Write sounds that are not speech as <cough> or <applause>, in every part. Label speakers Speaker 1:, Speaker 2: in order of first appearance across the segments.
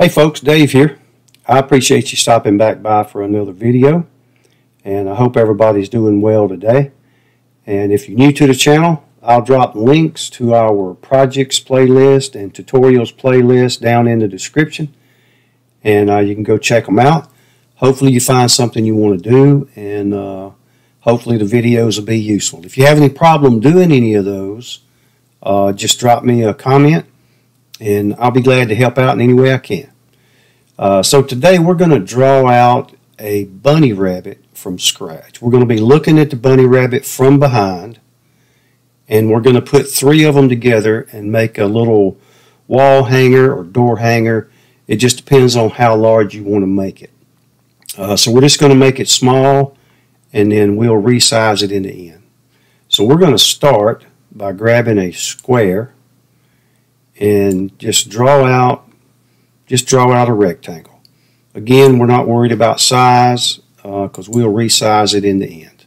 Speaker 1: Hey folks, Dave here. I appreciate you stopping back by for another video and I hope everybody's doing well today. And if you're new to the channel, I'll drop links to our projects playlist and tutorials playlist down in the description and uh, you can go check them out. Hopefully you find something you want to do and uh, hopefully the videos will be useful. If you have any problem doing any of those, uh, just drop me a comment and I'll be glad to help out in any way I can. Uh, so today we're going to draw out a bunny rabbit from scratch. We're going to be looking at the bunny rabbit from behind and we're going to put three of them together and make a little wall hanger or door hanger. It just depends on how large you want to make it. Uh, so we're just going to make it small and then we'll resize it in the end. So we're going to start by grabbing a square and just draw out just draw out a rectangle. Again, we're not worried about size because uh, we'll resize it in the end.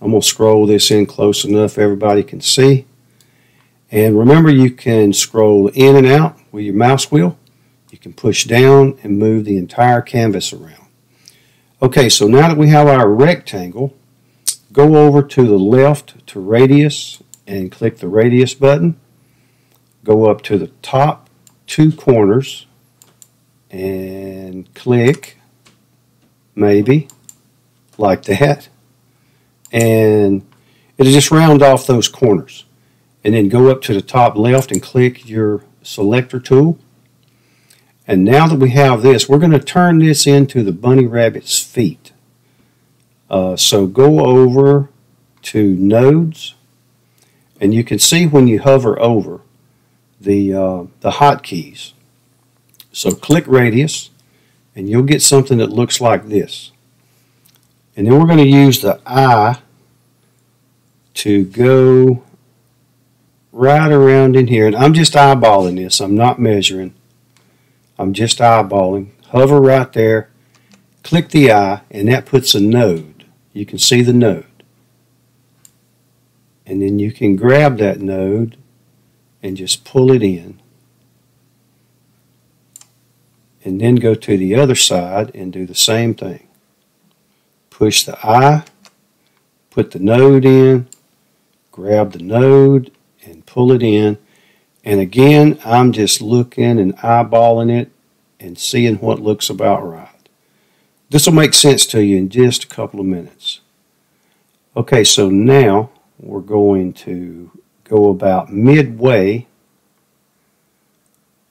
Speaker 1: I'm going to scroll this in close enough everybody can see. And remember you can scroll in and out with your mouse wheel. You can push down and move the entire canvas around. Okay, so now that we have our rectangle, go over to the left to radius and click the radius button. Go up to the top two corners and click maybe like that. And it'll just round off those corners. And then go up to the top left and click your selector tool. And now that we have this we're going to turn this into the bunny rabbit's feet. Uh, so go over to nodes and you can see when you hover over the uh, the hotkeys so click radius and you'll get something that looks like this. And then we're going to use the eye to go right around in here. And I'm just eyeballing this. I'm not measuring. I'm just eyeballing. Hover right there. Click the eye and that puts a node. You can see the node. And then you can grab that node and just pull it in and then go to the other side and do the same thing. Push the eye, put the node in, grab the node and pull it in. And again, I'm just looking and eyeballing it and seeing what looks about right. This will make sense to you in just a couple of minutes. Okay, so now we're going to go about midway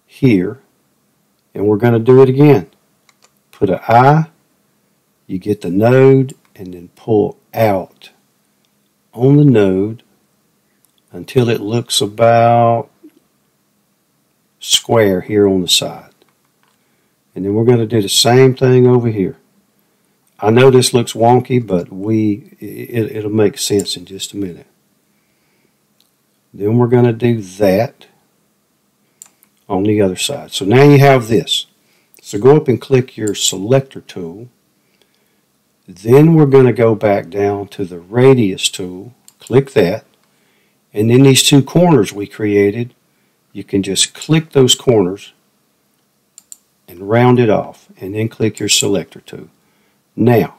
Speaker 1: here and we're going to do it again. Put an eye, you get the node, and then pull out on the node until it looks about square here on the side. And then we're going to do the same thing over here. I know this looks wonky, but we it, it'll make sense in just a minute. Then we're going to do that on the other side. So now you have this. So go up and click your selector tool. Then we're going to go back down to the radius tool. Click that. And then these two corners we created, you can just click those corners and round it off. And then click your selector tool. Now,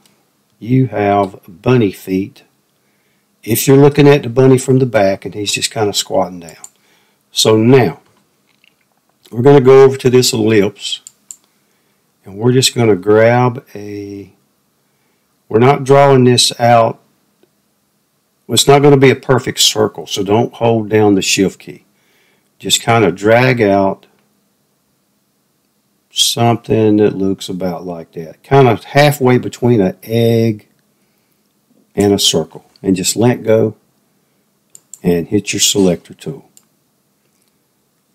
Speaker 1: you have bunny feet. If you're looking at the bunny from the back and he's just kind of squatting down. So now, we're going to go over to this ellipse and we're just going to grab a we're not drawing this out it's not going to be a perfect circle so don't hold down the shift key just kind of drag out something that looks about like that kind of halfway between an egg and a circle and just let go and hit your selector tool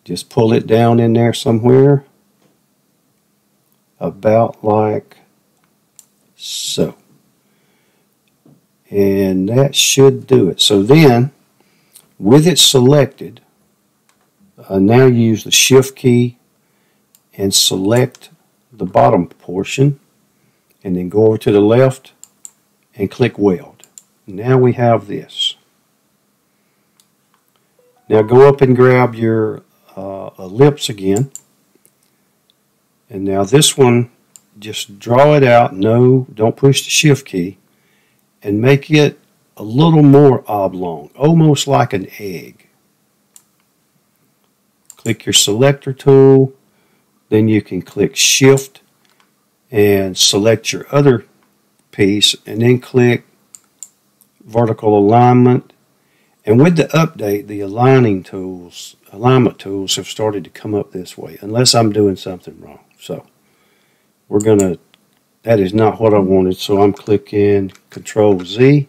Speaker 1: just pull it down in there somewhere about like so. And that should do it. So then, with it selected, uh, now use the shift key and select the bottom portion and then go over to the left and click weld. Now we have this. Now go up and grab your uh, ellipse again And now this one, just draw it out. No, don't push the shift key. And make it a little more oblong, almost like an egg. Click your selector tool. Then you can click shift and select your other piece and then click vertical alignment. And with the update, the aligning tools, alignment tools have started to come up this way, unless I'm doing something wrong. So we're going to, that is not what I wanted. So I'm clicking Control Z.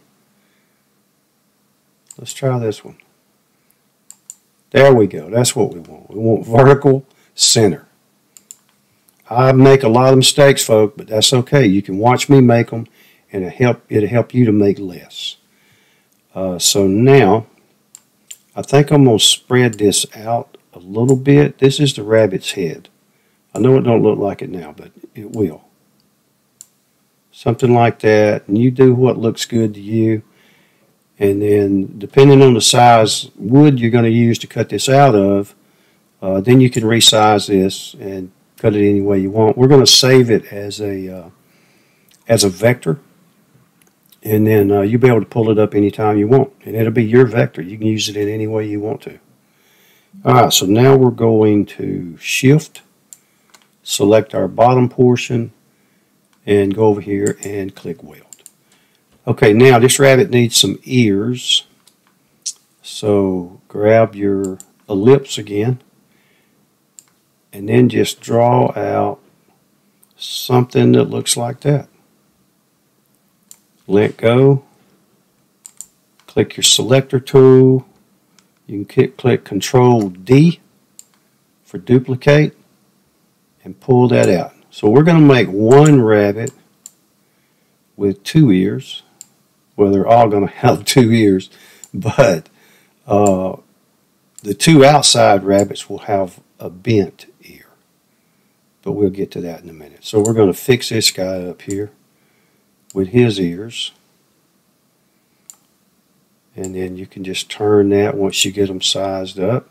Speaker 1: Let's try this one. There we go. That's what we want. We want vertical center. I make a lot of mistakes, folks, but that's okay. You can watch me make them, and it help it'll help you to make less. Uh, so now, I think I'm going to spread this out a little bit. This is the rabbit's head. I know it don't look like it now, but it will. Something like that, and you do what looks good to you. And then, depending on the size wood you're going to use to cut this out of, uh, then you can resize this and cut it any way you want. We're going to save it as a uh, as a vector and then uh, you'll be able to pull it up anytime you want. And it'll be your vector. You can use it in any way you want to. All right so now we're going to shift select our bottom portion and go over here and click weld. Okay now this rabbit needs some ears. So grab your ellipse again and then just draw out something that looks like that let go, click your selector tool, you can click Control D for duplicate and pull that out. So we're going to make one rabbit with two ears. Well, they're all going <laughs> to have two ears, but uh, the two outside rabbits will have a bent ear. But we'll get to that in a minute. So we're going to fix this guy up here with his ears. And then you can just turn that once you get them sized up.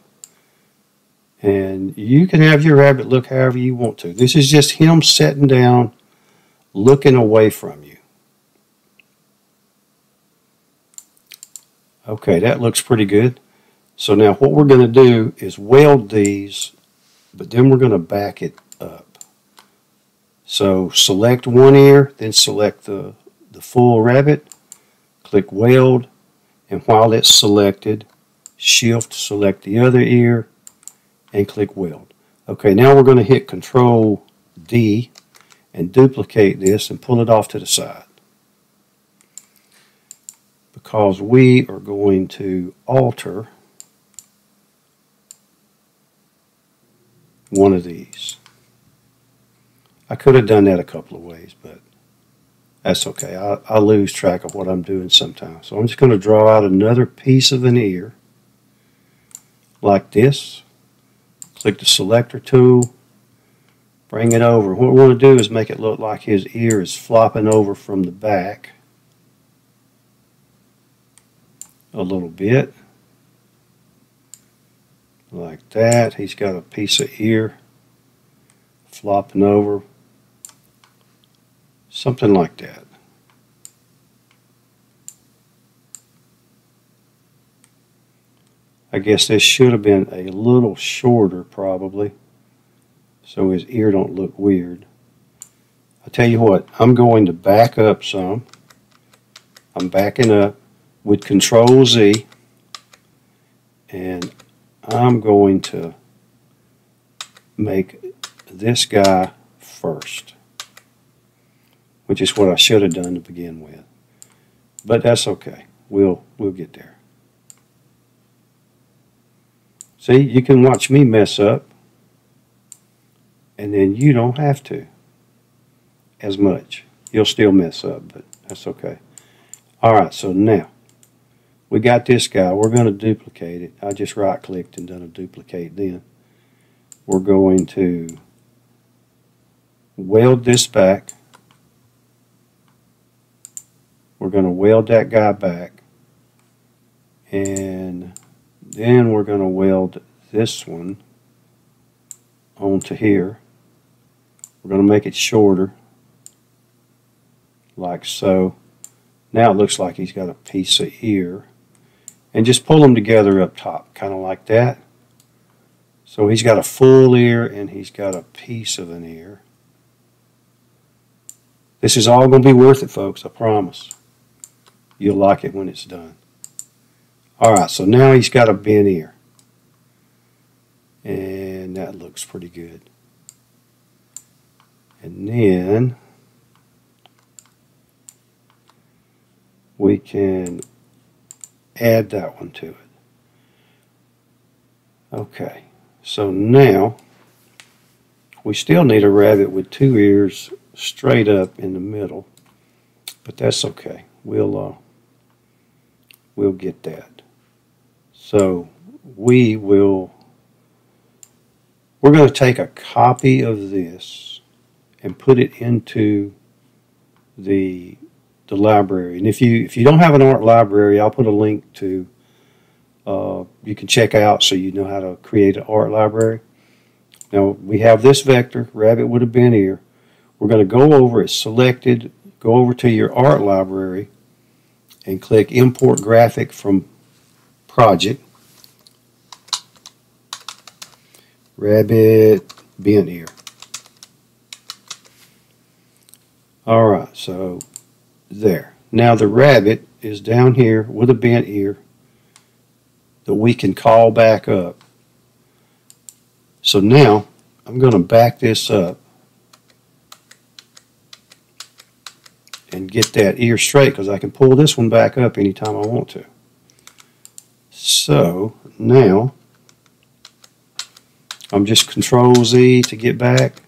Speaker 1: And you can have your rabbit look however you want to. This is just him sitting down, looking away from you. Okay, that looks pretty good. So now what we're going to do is weld these, but then we're going to back it. So select one ear, then select the, the full rabbit, click weld, and while it's selected, shift, select the other ear, and click weld. Okay, now we're going to hit Control D and duplicate this and pull it off to the side. Because we are going to alter one of these. I could have done that a couple of ways, but that's okay. I, I lose track of what I'm doing sometimes. So I'm just going to draw out another piece of an ear like this. Click the selector tool. Bring it over. What we want to do is make it look like his ear is flopping over from the back a little bit. Like that. He's got a piece of ear flopping over Something like that. I guess this should have been a little shorter probably so his ear don't look weird. I tell you what, I'm going to back up some. I'm backing up with Control Z and I'm going to make this guy first which is what I should have done to begin with. But that's okay. We'll we'll get there. See, you can watch me mess up, and then you don't have to as much. You'll still mess up, but that's okay. All right, so now we got this guy. We're going to duplicate it. I just right-clicked and done a duplicate then. We're going to weld this back we're going to weld that guy back. And then we're going to weld this one onto here. We're going to make it shorter, like so. Now it looks like he's got a piece of ear. And just pull them together up top, kind of like that. So he's got a full ear and he's got a piece of an ear. This is all going to be worth it, folks, I promise. You'll like it when it's done. All right, so now he's got a bent ear. And that looks pretty good. And then we can add that one to it. Okay, so now we still need a rabbit with two ears straight up in the middle, but that's okay. We'll uh, we'll get that. So we will we're going to take a copy of this and put it into the the library. And if you if you don't have an art library, I'll put a link to uh, you can check out so you know how to create an art library. Now we have this vector, rabbit would have been here. We're going to go over it selected, go over to your art library and click import graphic from project. Rabbit bent ear. All right, so there. Now the rabbit is down here with a bent ear that we can call back up. So now I'm going to back this up and get that ear straight because I can pull this one back up anytime I want to. So now I'm just control Z to get back.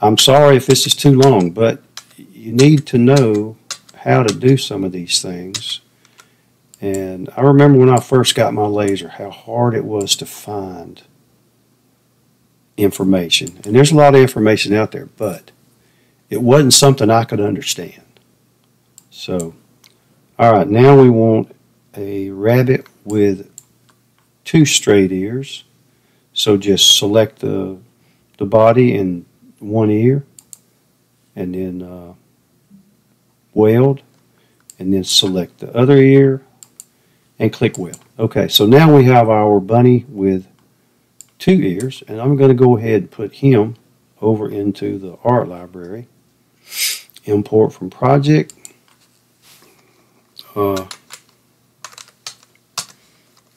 Speaker 1: I'm sorry if this is too long, but you need to know how to do some of these things. And I remember when I first got my laser, how hard it was to find information. And there's a lot of information out there, but it wasn't something I could understand. So, all right, now we want a rabbit with two straight ears. So just select the, the body and one ear and then uh, weld and then select the other ear and click weld. Okay, so now we have our bunny with two ears and I'm going to go ahead and put him over into the art library. Import from project. Uh,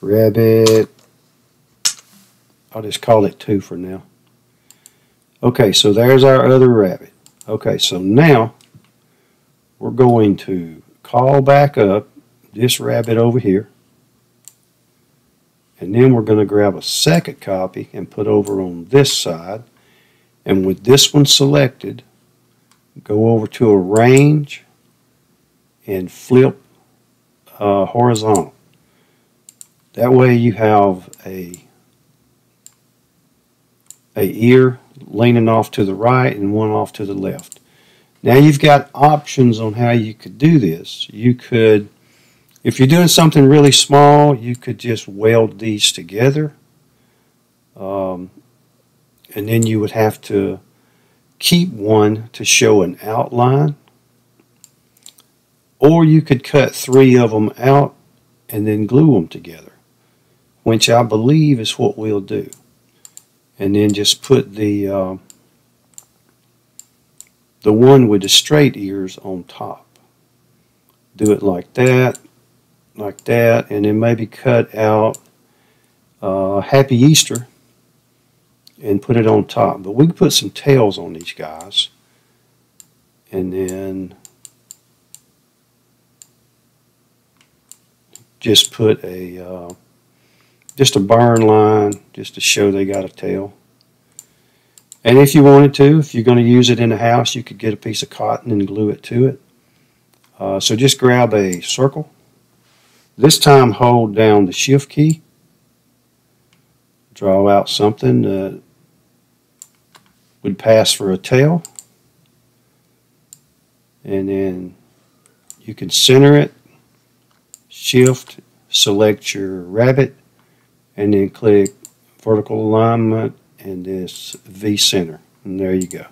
Speaker 1: rabbit. I'll just call it two for now. Okay, so there's our other rabbit. Okay, so now we're going to call back up this rabbit over here. And then we're going to grab a second copy and put over on this side. And with this one selected, go over to arrange and flip uh, horizontal. That way you have a a ear leaning off to the right and one off to the left. Now you've got options on how you could do this. You could, if you're doing something really small, you could just weld these together. Um, and then you would have to keep one to show an outline. Or you could cut three of them out and then glue them together, which I believe is what we'll do and then just put the uh, the one with the straight ears on top. Do it like that, like that, and then maybe cut out uh, Happy Easter and put it on top. But we can put some tails on these guys, and then just put a uh, just a burn line just to show they got a tail. And if you wanted to, if you're going to use it in the house, you could get a piece of cotton and glue it to it. Uh, so just grab a circle. This time hold down the shift key. Draw out something would pass for a tail. And then you can center it, shift, select your rabbit, and then click vertical alignment and this V-center. And there you go.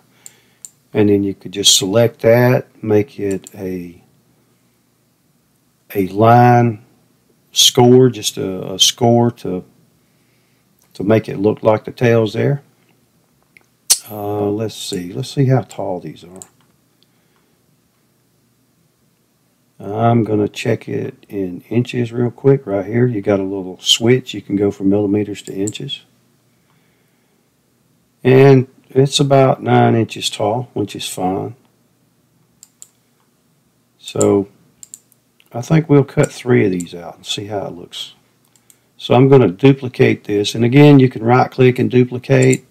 Speaker 1: And then you could just select that, make it a a line score, just a, a score to to make it look like the tail's there. Uh, let's see. Let's see how tall these are. I'm going to check it in inches real quick right here. You got a little switch. You can go from millimeters to inches. And it's about 9 inches tall, which is fine. So I think we'll cut three of these out and see how it looks. So I'm going to duplicate this. And again, you can right click and duplicate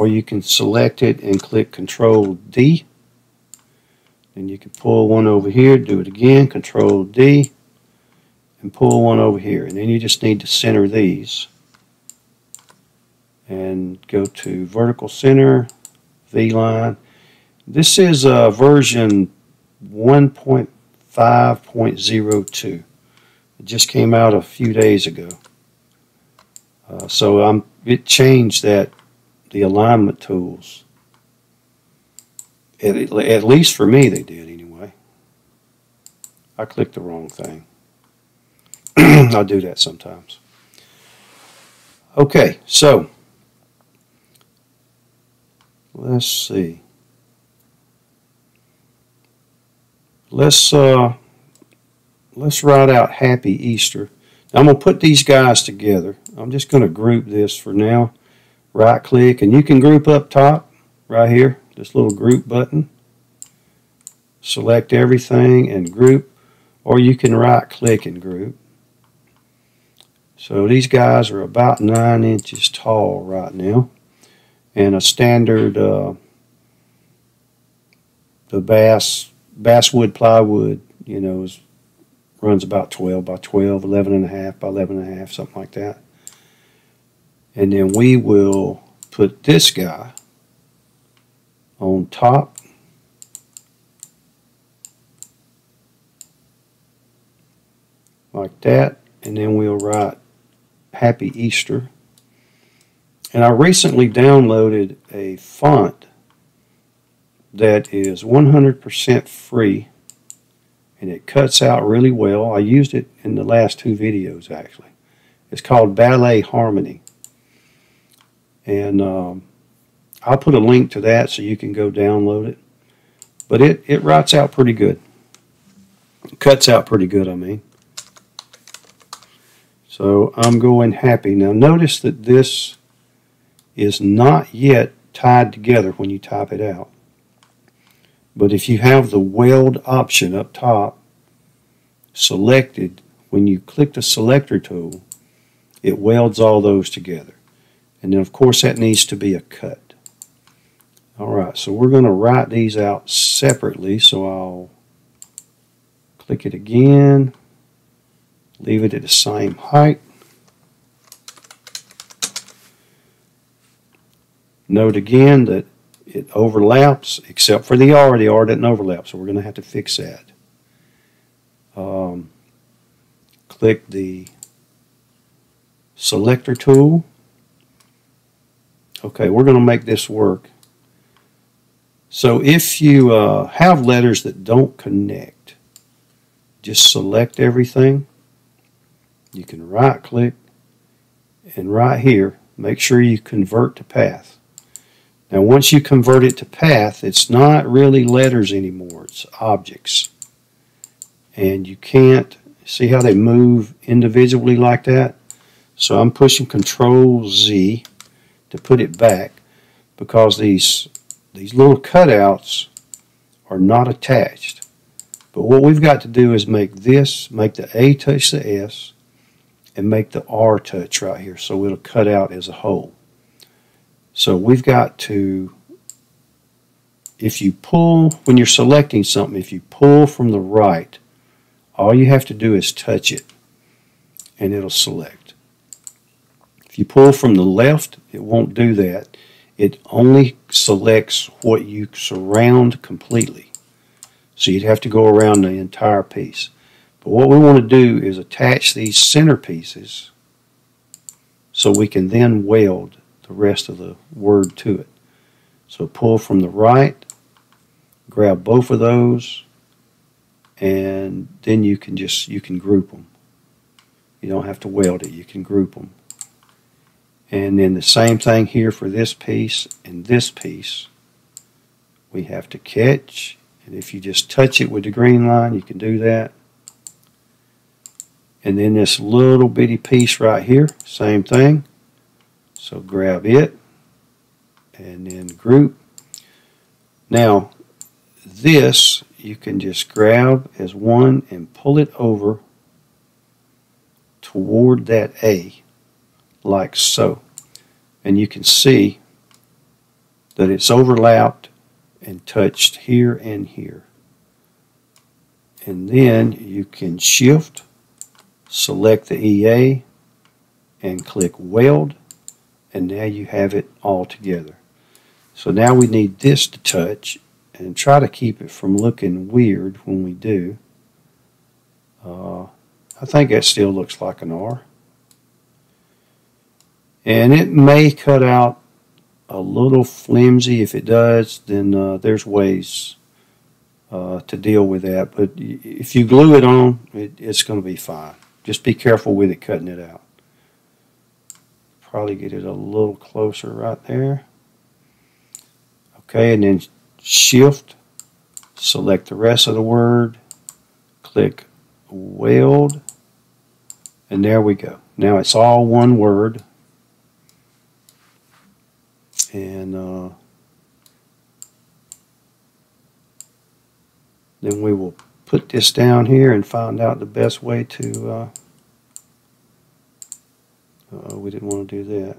Speaker 1: or you can select it and click Control D. And you can pull one over here, do it again, Control D, and pull one over here. And then you just need to center these. And go to vertical center, V-line. This is uh, version 1.5.02. It just came out a few days ago. Uh, so I'm, it changed that, the alignment tools. At, at least for me, they did anyway. I clicked the wrong thing. <clears throat> I do that sometimes. Okay, so let's see. Let's uh, let's write out Happy Easter. I'm going to put these guys together. I'm just going to group this for now. Right click, and you can group up top right here, this little group button. Select everything and group, or you can right click and group. So these guys are about 9 inches tall right now. And a standard, uh, the bass, basswood plywood, you know, is runs about 12 by 12, 11 and a half by 11 and a half, something like that. And then we will put this guy on top. Like that. And then we'll write Happy Easter. And I recently downloaded a font that is 100% free and it cuts out really well. I used it in the last two videos actually. It's called Ballet Harmony. And um, I'll put a link to that so you can go download it. But it, it writes out pretty good. Cuts out pretty good, I mean. So I'm going happy. Now notice that this is not yet tied together when you type it out. But if you have the weld option up top selected, when you click the selector tool, it welds all those together. And then of course that needs to be a cut. Alright, so we're going to write these out separately, so I'll click it again, leave it at the same height. Note again that it overlaps except for the R. The R doesn't overlap, so we're going to have to fix that. Um, click the selector tool. Okay, we're going to make this work. So if you uh, have letters that don't connect, just select everything. You can right click and right here, make sure you convert to path. Now once you convert it to path, it's not really letters anymore, it's objects. And you can't, see how they move individually like that? So I'm pushing Control Z to put it back because these, these little cutouts are not attached. But what we've got to do is make this, make the A touch the S, and make the R touch right here so it'll cut out as a whole. So we've got to, if you pull, when you're selecting something, if you pull from the right, all you have to do is touch it and it'll select. You pull from the left, it won't do that. It only selects what you surround completely. So you'd have to go around the entire piece. But what we want to do is attach these center pieces so we can then weld the rest of the word to it. So pull from the right, grab both of those, and then you can just you can group them. You don't have to weld it, you can group them. And then the same thing here for this piece and this piece. We have to catch, and if you just touch it with the green line, you can do that. And then this little bitty piece right here, same thing. So grab it and then group. Now, this you can just grab as one and pull it over toward that A like so. And you can see that it's overlapped and touched here and here. And then you can shift, select the EA, and click weld, and now you have it all together. So now we need this to touch and try to keep it from looking weird when we do. Uh, I think that still looks like an R. And it may cut out a little flimsy. If it does, then uh, there's ways uh, to deal with that. But if you glue it on, it, it's going to be fine. Just be careful with it cutting it out. Probably get it a little closer right there. Okay, and then shift, select the rest of the word, click weld, and there we go. Now it's all one word. And uh, then we will put this down here and find out the best way to, uh, uh we didn't want to do that.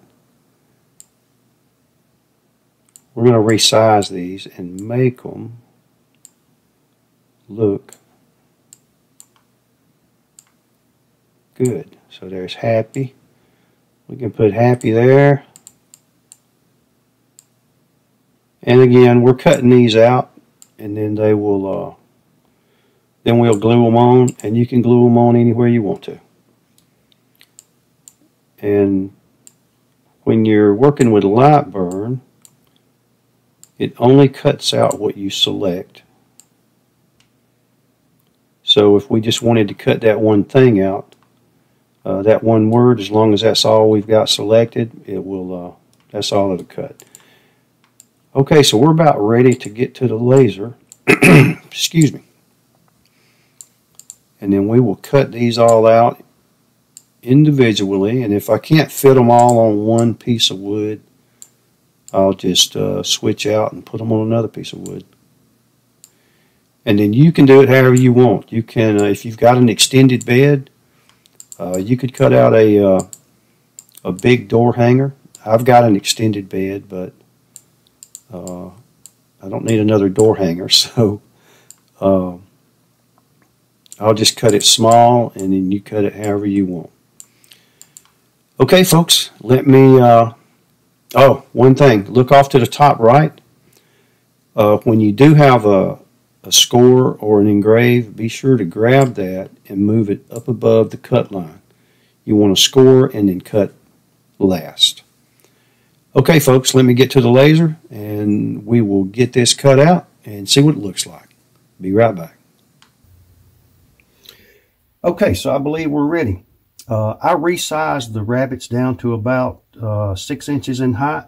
Speaker 1: We're going to resize these and make them look good. So there's happy. We can put happy there. And again, we're cutting these out and then they will, uh, then we'll glue them on and you can glue them on anywhere you want to. And when you're working with Lightburn it only cuts out what you select. So if we just wanted to cut that one thing out, uh, that one word, as long as that's all we've got selected, it will, uh, that's all it'll cut. Okay, so we're about ready to get to the laser. <clears throat> Excuse me. And then we will cut these all out individually. And if I can't fit them all on one piece of wood, I'll just uh, switch out and put them on another piece of wood. And then you can do it however you want. You can, uh, if you've got an extended bed, uh, you could cut out a uh, a big door hanger. I've got an extended bed, but uh, I don't need another door hanger, <laughs> so uh, I'll just cut it small, and then you cut it however you want. Okay, folks, let me. Uh, oh, one thing. Look off to the top right. Uh, when you do have a a score or an engrave, be sure to grab that and move it up above the cut line. You want to score and then cut last. Okay, folks, let me get to the laser and we will get this cut out and see what it looks like. Be right back. Okay, so I believe we're ready. Uh, I resized the rabbits down to about uh, six inches in height.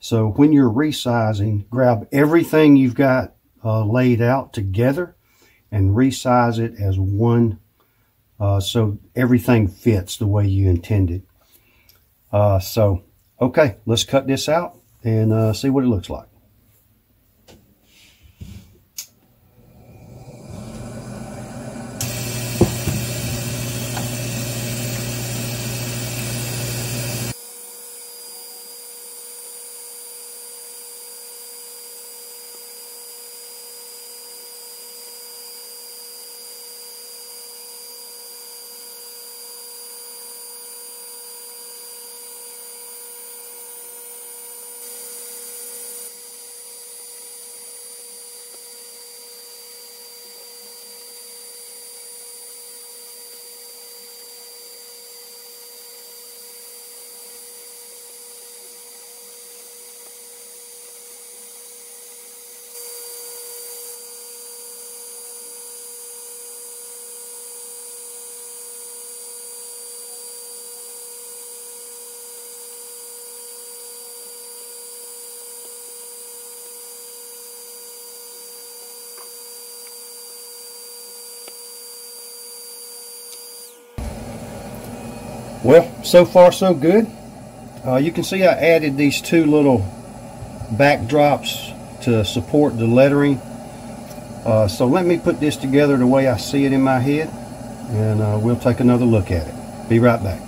Speaker 1: So when you're resizing, grab everything you've got uh, laid out together and resize it as one uh, so everything fits the way you intended. Uh, so, okay, let's cut this out and uh, see what it looks like. Well, so far so good. Uh, you can see I added these two little backdrops to support the lettering. Uh, so let me put this together the way I see it in my head and uh, we'll take another look at it. Be right back.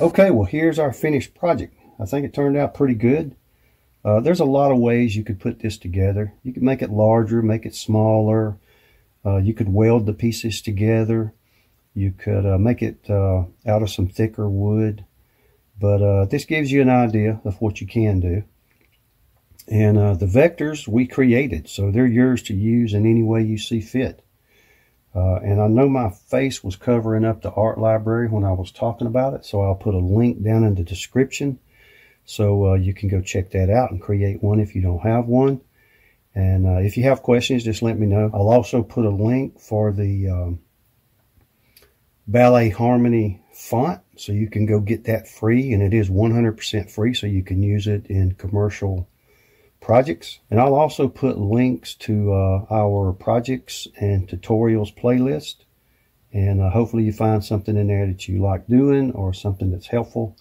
Speaker 1: Okay, well here's our finished project. I think it turned out pretty good. Uh, there's a lot of ways you could put this together. You could make it larger, make it smaller. Uh, you could weld the pieces together. You could uh, make it uh, out of some thicker wood. But uh, this gives you an idea of what you can do. And uh, the vectors we created, so they're yours to use in any way you see fit. Uh, and I know my face was covering up the art library when I was talking about it, so I'll put a link down in the description so uh, you can go check that out and create one if you don't have one. And uh, if you have questions, just let me know. I'll also put a link for the um, Ballet Harmony font. So you can go get that free and it is 100% free. So you can use it in commercial projects. And I'll also put links to uh, our projects and tutorials playlist. And uh, hopefully you find something in there that you like doing or something that's helpful.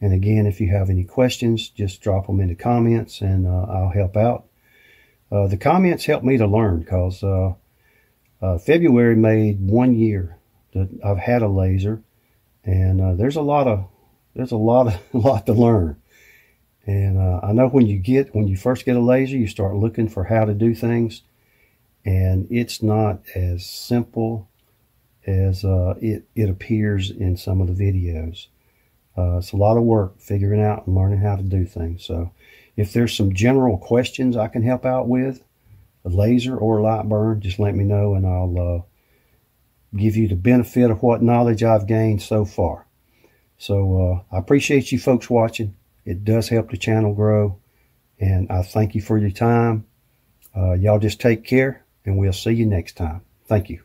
Speaker 1: And again, if you have any questions, just drop them in the comments and uh, I'll help out. Uh, the comments help me to learn because uh, uh, February made one year that I've had a laser, and uh, there's a lot of there's a lot of <laughs> a lot to learn. And uh, I know when you get when you first get a laser, you start looking for how to do things, and it's not as simple as uh, it it appears in some of the videos. Uh, it's a lot of work figuring out and learning how to do things. So, if there's some general questions I can help out with, a laser or a Lightburn, just let me know and I'll uh, give you the benefit of what knowledge I've gained so far. So uh, I appreciate you folks watching. It does help the channel grow. And I thank you for your time. Uh, y'all just take care and we'll see you next time. Thank you.